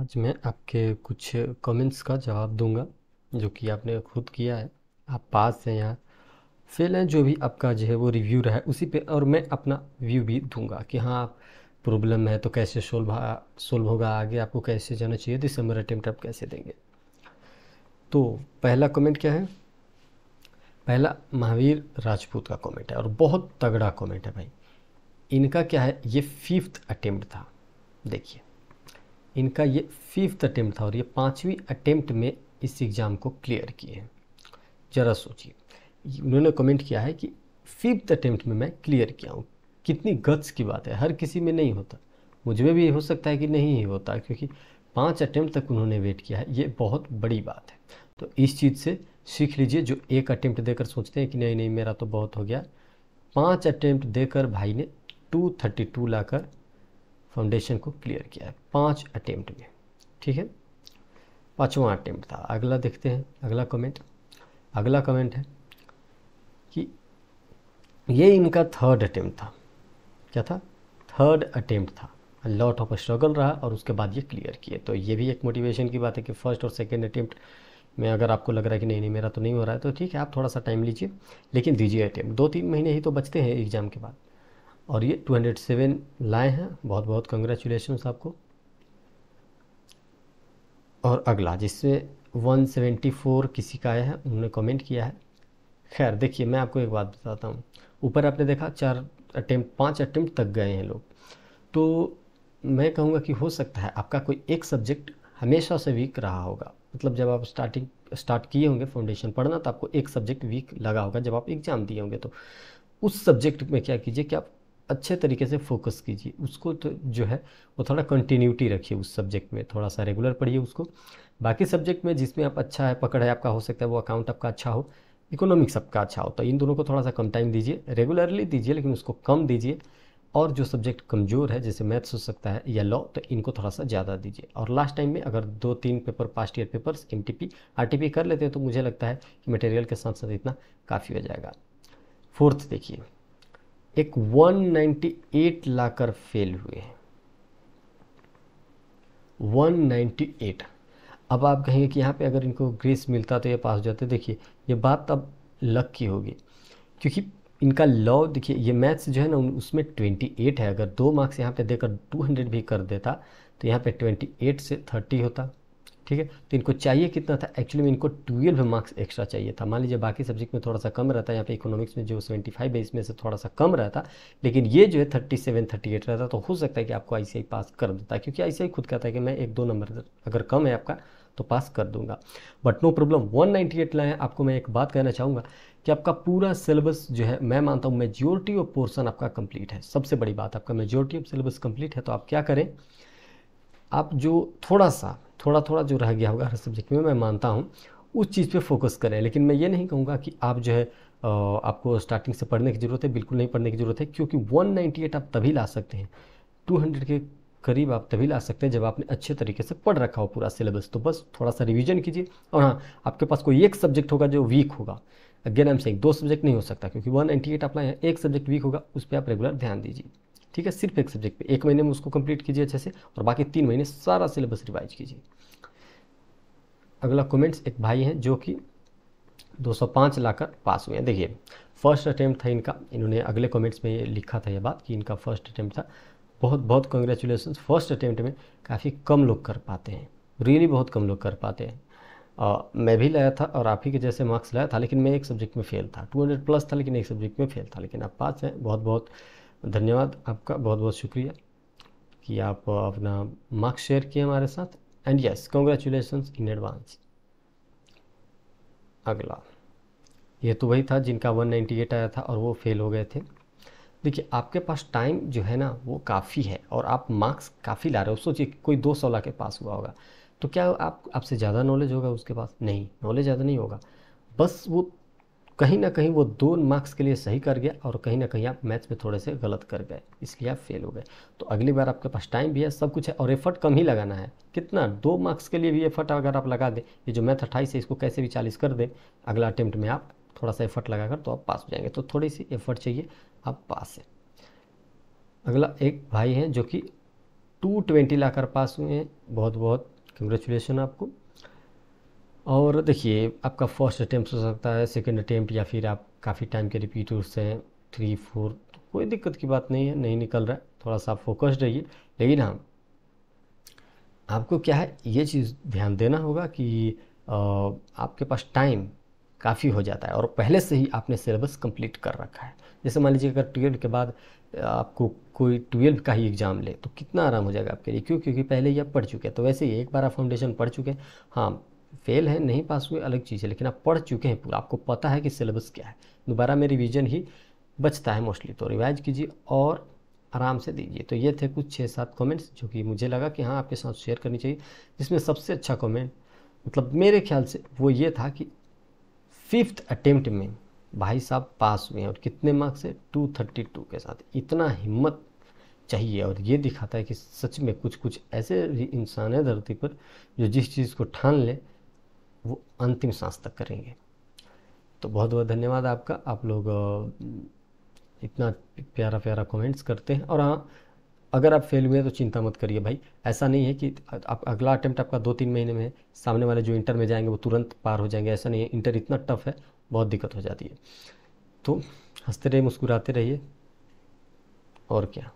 आज मैं आपके कुछ कमेंट्स का जवाब दूँगा, जो कि आपने खुद किया है। आप पास हैं यहाँ फेल हैं, जो भी आपका जो है वो रिव्यू रहा है, उसी पे और मैं अपना व्यू भी दूँगा कि हाँ प्रॉब्लम है तो कैसे सोल्व सोल्व होगा आगे, आपको कैसे जाना चाहिए दिसंबर अटेम्प्ट आप कैसे देंगे? तो पहला कमेंट क्या है? पहला, महावीर राजपूत का कमेंट है और बहुत तगड़ा कमेंट है भाई। इनका क्या है? ये फिफ्थ अटेम्प्ट था। देखिए। इनका ये फिफ्थ अटेम्प्ट था और ये पाँचवीं अटेम्प्ट में इस एग्ज़ाम को क्लियर किए हैं। ज़रा सोचिए। उन्होंने कमेंट किया है कि फिफ्थ अटेम्प्ट में मैं क्लियर किया हूँ। कितनी गट्स की बात है, हर किसी में नहीं होता। मुझमें भी हो सकता है कि नहीं ही होता, क्योंकि पाँच अटेम्प्ट तक उन्होंने वेट किया है। ये बहुत बड़ी बात है। तो इस चीज़ से सीख लीजिए, जो एक अटेम्प्ट देकर सोचते हैं कि नहीं नहीं, मेरा तो बहुत हो गया। पाँच अटेम्प्ट देकर भाई ने टू थर्टी टू लाकर फाउंडेशन को क्लियर किया है। पाँच अटेम्प्ट में। ठीक है? पाँचवा अटेम्प्ट था। अगला देखते हैं। अगला कमेंट अगला कमेंट है कि ये इनका थर्ड अटेम्प्ट था। क्या था? थर्ड अटेम्प्ट था। लॉट ऑफ़ स्ट्रगल रहा और उसके बाद ये क्लियर किए। तो ये भी एक मोटिवेशन की बात है कि फ़र्स्ट और सेकेंड अटेम्प्ट में अगर आपको लग रहा है कि नहीं नहीं, मेरा तो नहीं हो रहा है तो ठीक है, आप थोड़ा सा टाइम लीजिए। लेकिन दीजिए अटेम्प्ट दो तीन महीने ही तो बचते हैं एग्ज़ाम के बाद। और ये 207 लाए हैं। बहुत बहुत कंग्रेचुलेशन आपको। और अगला, जिसमें 174 किसी का आया है, उन्होंने कमेंट किया है। खैर, देखिए, मैं आपको एक बात बताता हूँ। ऊपर आपने देखा, चार अटेम्प्ट पाँच अटेम्प्ट तक गए हैं लोग। तो मैं कहूँगा कि हो सकता है आपका कोई एक सब्जेक्ट हमेशा से वीक रहा होगा। मतलब जब आप स्टार्टिंग स्टार्ट किए होंगे फाउंडेशन पढ़ना तो आपको एक सब्जेक्ट वीक लगा होगा जब आप एग्ज़ाम दिए होंगे तो। उस सब्जेक्ट में क्या कीजिए कि आप अच्छे तरीके से फोकस कीजिए। उसको तो जो है, वो थोड़ा कंटिन्यूटी रखिए उस सब्जेक्ट में थोड़ा सा रेगुलर पढ़िए उसको। बाकी सब्जेक्ट में जिसमें आप अच्छा है, पकड़ है, आपका हो सकता है वो अकाउंट आपका अच्छा हो इकोनॉमिक्स आपका अच्छा हो तो इन दोनों को थोड़ा सा कम टाइम दीजिए रेगुलरली दीजिए, लेकिन उसको कम दीजिए। और जो सब्जेक्ट कमज़ोर है, जैसे मैथ्स हो सकता है या लॉ तो इनको थोड़ा सा ज़्यादा दीजिए। और लास्ट टाइम में अगर दो तीन paper past year papers M T कर लेते हैं तो मुझे लगता है कि मटेरियल के साथ साथ इतना काफ़ी हो जाएगा। फोर्थ देखिए। एक 198 लाकर फेल हुए हैं। 198 अब आप कहेंगे कि यहाँ पे अगर इनको ग्रेस मिलता तो ये पास हो जाते। देखिए, ये बात अब लक की होगी। क्योंकि इनका लॉ देखिए, ये मैथ्स जो है ना उसमें 28 है। अगर दो मार्क्स यहाँ पे देकर 200 भी कर देता तो यहाँ पे 28 से 30 होता। ठीक है? तो इनको चाहिए कितना था? एक्चुअली में इनको ट्वेल्व मार्क्स एक्स्ट्रा चाहिए था। मान लीजिए बाकी सब्जेक्ट में थोड़ा सा कम रहता है, यहाँ पे इकोनॉमिक्स में जो सेवेंटी फाइव है, इसमें से थोड़ा सा कम रहता। लेकिन ये जो है थर्टी सेवन थर्टी एट रहता तो हो सकता है कि आपको आईसीआई पास कर देता, क्योंकि आईसीआई खुद कहता है कि मैं एक दो नंबर अगर कम है आपका तो पास कर दूँगा। बट नो प्रॉब्लम 198 लाए। आपको मैं एक बात कहना चाहूँगा कि आपका पूरा सिलेबस जो है, मैं मानता हूँ मेजोरिटी ऑफ़ पोर्सन आपका कंप्लीट है। सबसे बड़ी बात, आपका मेजोरिटी ऑफ़ सिलेबस कंप्लीट है तो आप क्या करें? आप जो थोड़ा सा थोड़ा थोड़ा जो रह गया होगा हर सब्जेक्ट में, मैं मानता हूँ, उस चीज़ पे फोकस करें। लेकिन मैं ये नहीं कहूँगा कि आप जो है आपको स्टार्टिंग से पढ़ने की ज़रूरत है, बिल्कुल नहीं पढ़ने की ज़रूरत है, क्योंकि 198 आप तभी ला सकते हैं। 200 के करीब आप तभी ला सकते हैं जब आपने अच्छे तरीके से पढ़ रखा हो पूरा सिलेबस तो बस थोड़ा सा रिविजन कीजिए और हाँ आपके पास कोई एक सब्जेक्ट होगा जो वीक होगा। अगेन आई एम सेइंग दो सब्जेक्ट नहीं हो सकता, क्योंकि वन नाइन्टी एट आप लाए, एक सब्जेक्ट वीक होगा, उस पर आप रेगुलर ध्यान दीजिए। ठीक है सिर्फ़ एक सब्जेक्ट पे। एक महीने में उसको कंप्लीट कीजिए अच्छे से और बाकी तीन महीने सारा सिलेबस रिवाइज कीजिए। अगला कमेंट्स एक भाई हैं जो कि 205 लाकर पास हुए हैं। देखिए फ़र्स्ट अटैम्प्ट था इनका। इन्होंने अगले कमेंट्स में ये लिखा था ये बात कि इनका फ़र्स्ट अटैम्प्ट था। बहुत बहुत कंग्रेचुलेसन फ़र्स्ट अटैम्प्ट में काफ़ी कम लोग कर पाते हैं। रियली बहुत कम लोग कर पाते हैं। आ, मैं भी लाया था और आप ही के जैसे मार्क्स लाया था लेकिन मैं एक सब्जेक्ट में फेल था। 200 प्लस था लेकिन एक सब्जेक्ट में फेल था। लेकिन आप पास हैं। बहुत बहुत धन्यवाद आपका बहुत बहुत शुक्रिया कि आप अपना मार्क्स शेयर किए हमारे साथ। And yes congratulations in advance अगला, ये तो वही था जिनका 198 आया था और वो फेल हो गए थे। देखिए, आपके पास टाइम जो है ना, वो काफ़ी है और आप मार्क्स काफ़ी ला रहे हो। सोचिए कोई दो सौ ला के पास हुआ होगा। तो क्या आप, आपसे ज़्यादा नॉलेज होगा उसके पास? नहीं नॉलेज ज़्यादा नहीं होगा। बस वो कहीं ना कहीं वो दो मार्क्स के लिए सही कर गया और कहीं ना कहीं आप मैथ्स में थोड़े से गलत कर गए, इसलिए आप फेल हो गए। तो अगली बार आपके पास टाइम भी है, सब कुछ है और एफर्ट कम ही लगाना है। कितना? दो मार्क्स के लिए भी एफर्ट अगर आप लगा दें, ये जो मैथ अट्ठाईस है, इसको कैसे भी चालीस कर दें, अगला अटेम्प्ट में आप थोड़ा सा एफर्ट लगाकर तो आप पास हो जाएँगे। तो थोड़ी सी एफर्ट चाहिए, आप पास हैं। अगला एक भाई हैं जो कि टू ट्वेंटी लाकर पास हुए हैं। बहुत बहुत कंग्रेचुलेसन आपको। और देखिए, आपका फ़र्स्ट अटैम्प्ट हो सकता है सेकेंड अटैम्प्ट या फिर आप काफ़ी टाइम के रिपीट उससे हैं थ्री फोर तो कोई दिक्कत की बात नहीं है, नहीं निकल रहा है। थोड़ा सा फोकस्ड रहिए। लेकिन हाँ आपको क्या है, ये चीज़ ध्यान देना होगा कि आपके पास टाइम काफ़ी हो जाता है और पहले से ही आपने सिलेबस कंप्लीट कर रखा है। जैसे मान लीजिए, अगर ट्वेल्व के बाद आपको कोई ट्वेल्व का ही एग्ज़ाम ले तो कितना आराम हो जाएगा आपके लिए? क्यों? क्योंकि पहले ही आप पढ़ चुके हैं तो वैसे ही एक बार आप फाउंडेशन पढ़ चुके हैं। हाँ फेल है, नहीं पास हुए, अलग चीज़ है, लेकिन आप पढ़ चुके हैं पूरा। आपको पता है कि सिलेबस क्या है। दोबारा में रिविज़न ही बचता है मोस्टली। तो रिवाइज कीजिए और आराम से दीजिए। तो ये थे कुछ छः सात कमेंट्स जो कि मुझे लगा कि हाँ आपके साथ शेयर करनी चाहिए, जिसमें सबसे अच्छा कमेंट मतलब मेरे ख्याल से वो ये था कि फिफ्थ अटेम्प्ट में भाई साहब पास हुए हैं और कितने मार्क्स से टू थर्टी टू के साथ। इतना हिम्मत चाहिए और ये दिखाता है कि सच में कुछ कुछ ऐसे इंसान है धरती पर जो जिस चीज़ को ठान ले वो अंतिम सांस तक करेंगे। तो बहुत बहुत धन्यवाद आपका। आप लोग इतना प्यारा प्यारा कमेंट्स करते हैं। और हाँ अगर आप फेल हुए हैं तो चिंता मत करिए भाई। ऐसा नहीं है कि आप, अगला अटैम्प्ट आपका दो तीन महीने में सामने वाले जो इंटर में जाएँगे वो तुरंत पार हो जाएँगे। ऐसा नहीं है। इंटर इतना टफ है, बहुत दिक्कत हो जाती है। तो हँसते रहिए, मुस्कुराते रहिए। और क्या?